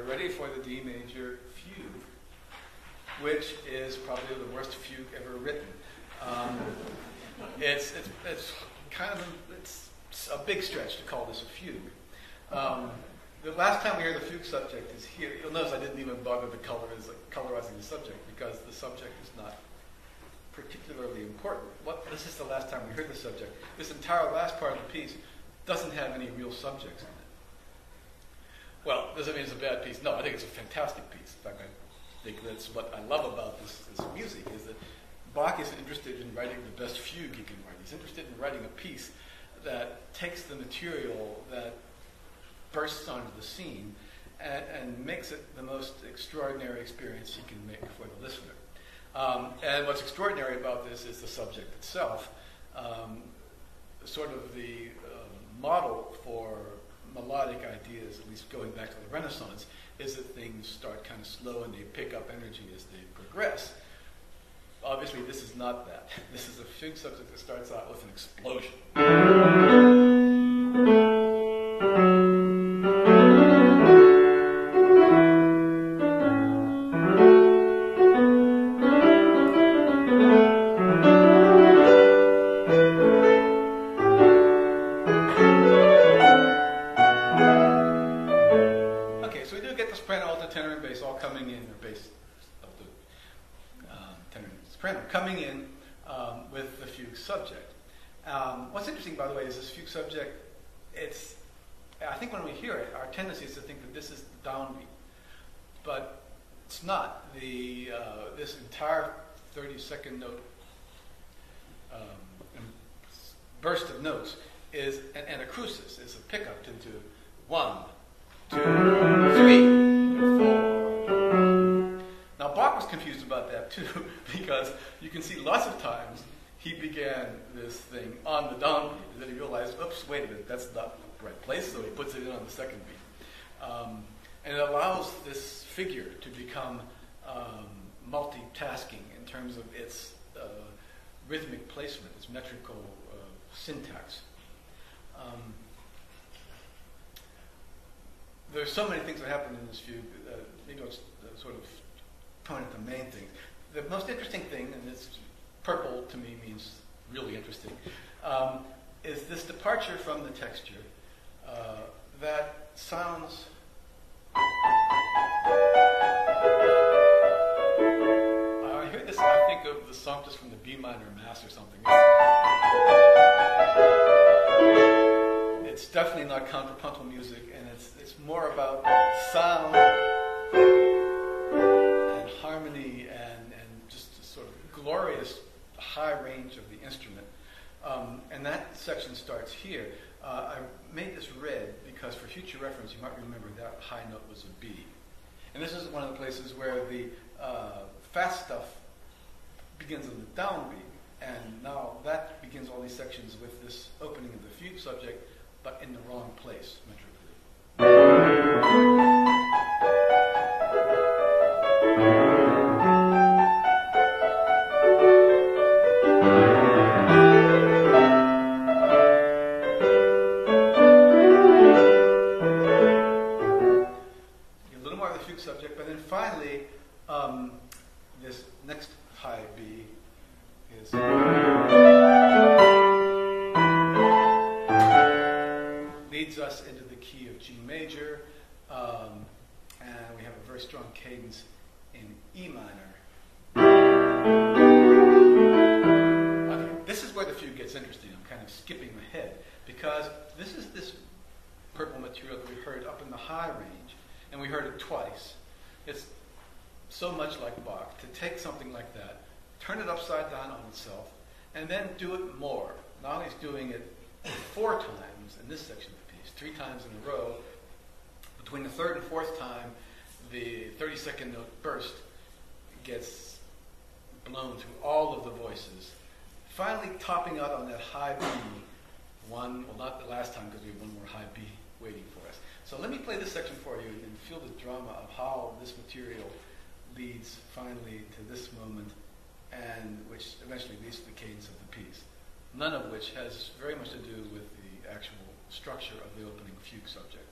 are ready for the D major fugue, which is probably the worst fugue ever written. Um, it's, it's, it's kind of a, it's, a big stretch to call this a fugue. Um, the last time we hear the fugue subject is here. You'll notice I didn't even bother the color is like colorizing the subject because the subject is not particularly important. What, this is the last time we heard the subject. This entire last part of the piece doesn't have any real subjects. Well, does it mean it's a bad piece? No, I think it's a fantastic piece. In fact, I think that's what I love about this, this music is that Bach is interested in writing the best fugue he can write. He's interested in writing a piece that takes the material that bursts onto the scene and, and makes it the most extraordinary experience he can make for the listener. Um, and what's extraordinary about this is the subject itself, um, sort of the uh, model for melodic ideas, at least going back to the Renaissance, is that things start kind of slow and they pick up energy as they progress. Obviously, this is not that. This is a fugue subject that starts out with an explosion. all coming in, the based of the um, tenor soprano, coming in um, with the fugue subject. Um, what's interesting, by the way, is this fugue subject, it's, I think when we hear it, our tendency is to think that this is the downbeat. But it's not. The, uh, this entire 30 second note um, burst of notes is an anacrusis, is a pickup into one, two. confused about that too, because you can see lots of times he began this thing on the downbeat, and then he realized, oops, wait a minute, that's not the right place, so he puts it in on the second beat. Um, and it allows this figure to become um, multitasking in terms of its uh, rhythmic placement, its metrical uh, syntax. Um, there's so many things that happen in this fugue. Uh, maybe I'll uh, sort of of the main thing, The most interesting thing, and this purple to me means really interesting, um, is this departure from the texture uh, that sounds. I hear this, I think of the Sanctus from the B minor Mass or something. It's, it's definitely not contrapuntal music, and it's, it's more about sound harmony and, and just a sort of glorious high range of the instrument. Um, and that section starts here. Uh, I made this red because for future reference, you might remember that high note was a B. And this is one of the places where the uh, fast stuff begins on the downbeat. And now that begins all these sections with this opening of the fugue subject, but in the wrong place, metrically. subject. But then finally, um, this next high B is. leads us into the key of G major, um, and we have a very strong cadence in E minor. Okay, this is where the fugue gets interesting. I'm kind of skipping ahead because this is this purple material that we heard up in the high range and we heard it twice. It's so much like Bach to take something like that, turn it upside down on itself, and then do it more. Nolly's doing it four times in this section of the piece, three times in a row. Between the third and fourth time, the 30 second note burst gets blown through all of the voices, finally topping out on that high B. One, well, not the last time because we have one more high B waiting for us. So let me play this section for you and feel the drama of how this material leads finally to this moment and which eventually leads to the cadence of the piece, none of which has very much to do with the actual structure of the opening fugue subject.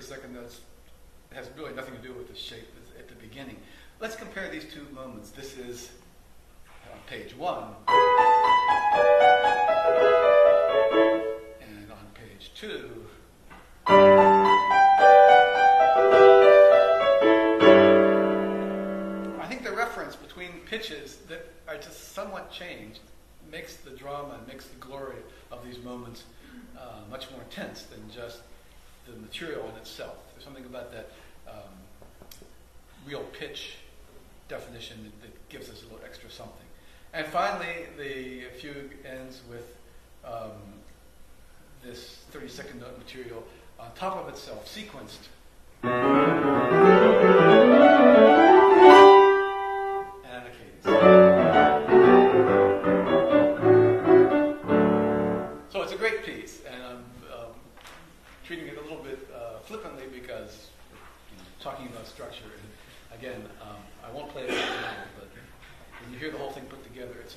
Second notes has really nothing to do with the shape at the beginning. Let's compare these two moments. This is on page one, and on page two. I think the reference between pitches that are just somewhat changed makes the drama and makes the glory of these moments uh, much more intense than just the material in itself. There's something about that um, real pitch definition that, that, gives us a little extra something. And finally, the fugue ends with um, this 30 second note material on top of itself, sequenced. Talking about structure. And again, um, I won't play it right but when you hear the whole thing put together, it's